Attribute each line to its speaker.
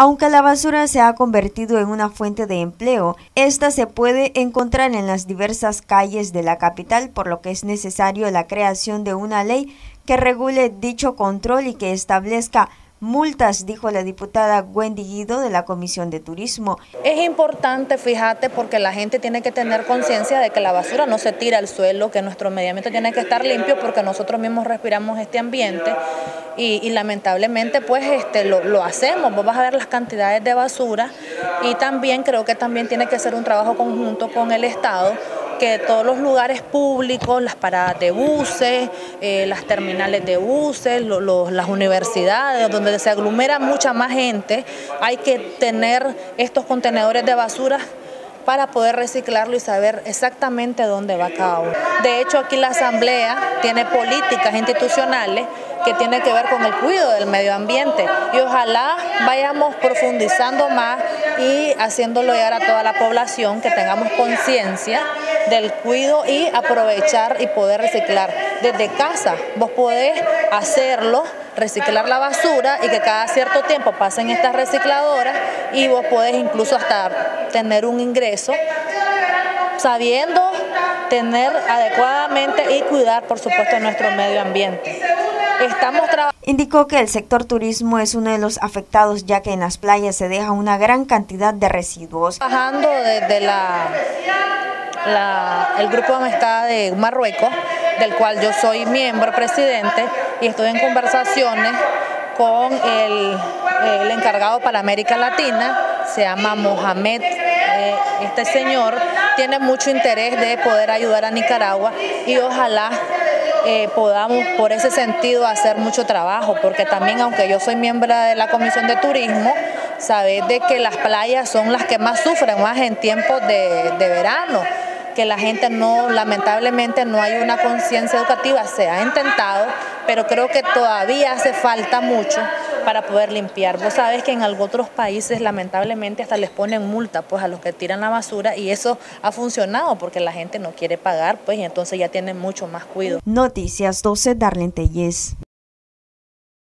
Speaker 1: Aunque la basura se ha convertido en una fuente de empleo, esta se puede encontrar en las diversas calles de la capital, por lo que es necesario la creación de una ley que regule dicho control y que establezca multas, dijo la diputada Wendy Guido de la Comisión de Turismo.
Speaker 2: Es importante, fíjate, porque la gente tiene que tener conciencia de que la basura no se tira al suelo, que nuestro medio ambiente tiene que estar limpio porque nosotros mismos respiramos este ambiente y, lamentablemente pues este, lo, lo, hacemos, vos vas a ver las cantidades de basura y también creo que también tiene que ser un trabajo conjunto con el Estado que todos los lugares públicos, las paradas de buses, eh, las terminales de buses, las universidades, donde se aglomera mucha más gente, hay que tener estos contenedores de basura para poder reciclarlo y saber exactamente dónde va cada uno. De hecho, aquí la Asamblea tiene políticas institucionales que tienen que ver con el cuidado del medio ambiente y ojalá vayamos profundizando más y haciéndolo llegar a toda la población, que tengamos conciencia del cuido y aprovechar y poder reciclar. Desde casa vos podés hacerlo, reciclar la basura y que cada cierto tiempo pasen estas recicladoras y vos podés incluso hasta tener un ingreso sabiendo tener adecuadamente y cuidar, por supuesto, nuestro medio ambiente.
Speaker 1: Estamos Indicó que el sector turismo es uno de los afectados ya que en las playas se deja una gran cantidad de residuos.
Speaker 2: Trabajando desde la el Grupo de Amistad de Marruecos, del cual yo soy miembro, presidente, y estoy en conversaciones con el, encargado para América Latina, se llama Mohamed. Eh, este señor tiene mucho interés de poder ayudar a Nicaragua y ojalá eh, podamos por ese sentido hacer mucho trabajo, porque también aunque yo soy miembro de la Comisión de Turismo, sabes de que las playas son las que más sufren más en tiempos de, de verano que la gente no, lamentablemente no hay una conciencia educativa, se ha intentado, pero creo que todavía hace falta mucho para poder limpiar. Vos sabés que en otros países lamentablemente hasta les ponen multa pues a los que tiran la basura y eso ha funcionado porque la gente no quiere pagar pues y entonces ya tienen mucho más cuidado.
Speaker 1: Noticias 12 Darlene Telles.